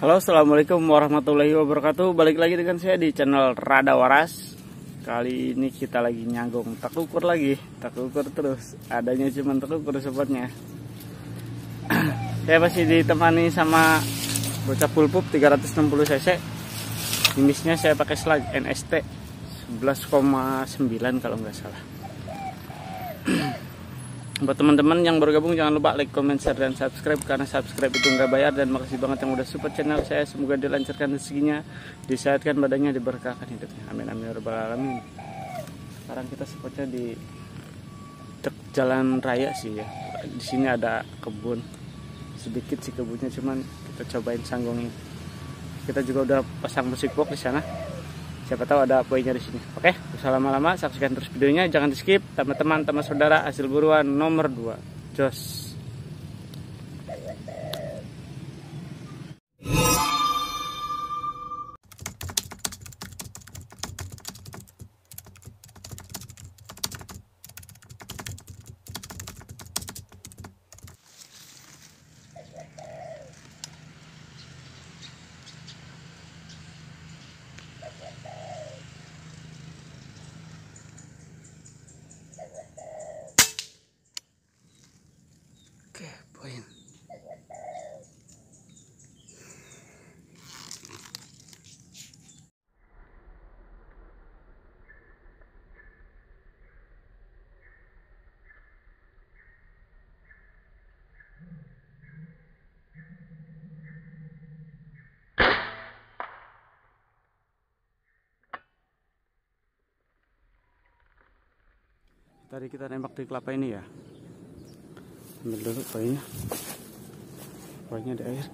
Halo assalamualaikum warahmatullahi wabarakatuh. Balik lagi dengan saya di channel Rada Waras. Kali ini kita lagi nyanggung tak ukur lagi. Tak ukur terus. Adanya cuma tak ukur sobatnya Saya masih ditemani sama Bocah pulpup 360 cc. Jenisnya saya pakai slag NST 11,9 kalau nggak salah buat teman-teman yang baru gabung jangan lupa like, comment, share, dan subscribe karena subscribe itu nggak bayar dan makasih banget yang udah support channel saya. Semoga dilancarkan rezekinya disehatkan badannya diberkahkan hidupnya. Amin amin ya rabbal alamin. Sekarang kita spotnya di jalan raya sih ya. Di sini ada kebun sedikit sih kebunnya cuman kita cobain sanggungnya kita juga udah pasang musik box di sana siapa tahu ada poinnya di sini. Oke usah lama-lama saksikan terus videonya. Jangan di skip teman-teman teman saudara hasil buruan nomor 2 jos oke poin tadi kita nembak di kelapa ini ya. Ambil dulu poinnya poinnya di air.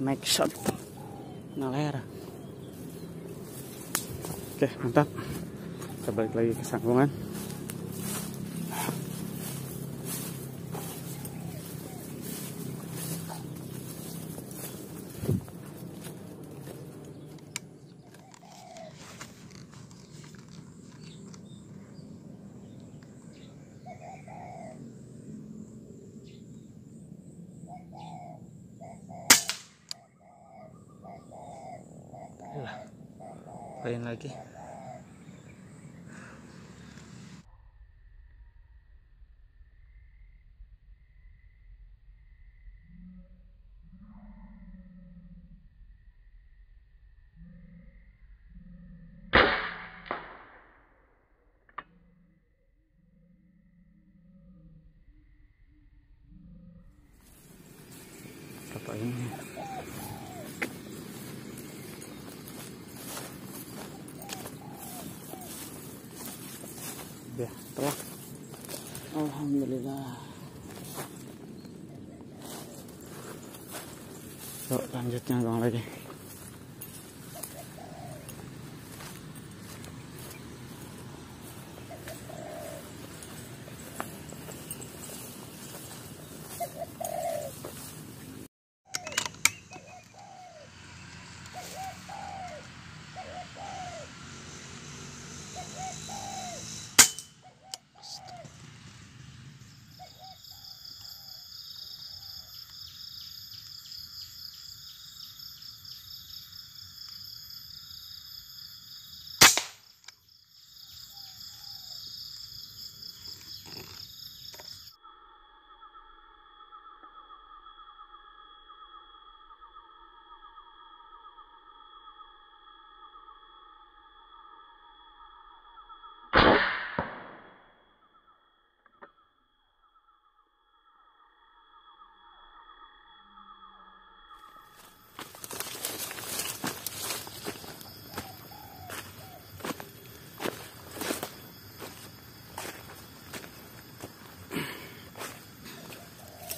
Make shot. Ngalera oke mantap. Kita balik lagi ke sangkungan poin lagi ya telah. Alhamdulillah. Yuk lanjut nyangkong lagi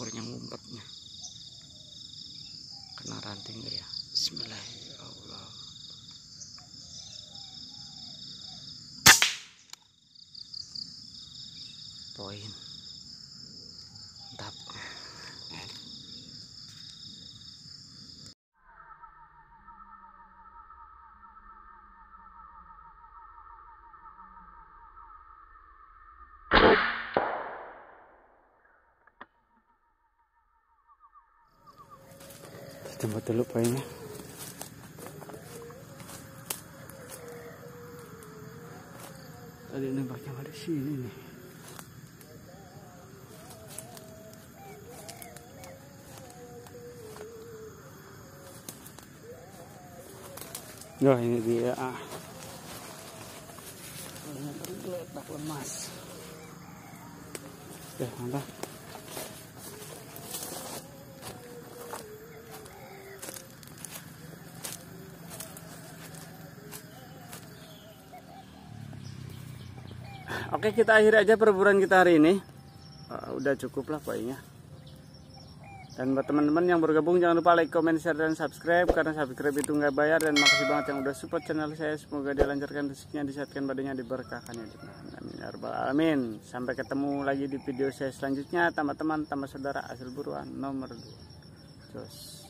kukurnya ngumpetnya. Kena ranting ya Bismillahirrahmanirrahim. Poin mantap jemput dulu poinnya tadi nembaknya ada sini nih Nah ini dia ah. Ini tergeletak lemas. Oke, mantap. Oke kita akhiri aja perburuan kita hari ini. Uh, Udah cukup lah pokoknya Dan buat teman-teman yang bergabung Jangan lupa like, comment, share, dan subscribe. Karena subscribe itu nggak bayar Dan makasih banget yang udah support channel saya. Semoga dilancarkan rezekinya Disehatkan badannya Diberkahkan ya Amin ya Alamin. Sampai ketemu lagi di video saya selanjutnya. Tambah teman, tambah saudara. Hasil buruan nomor 2 Terus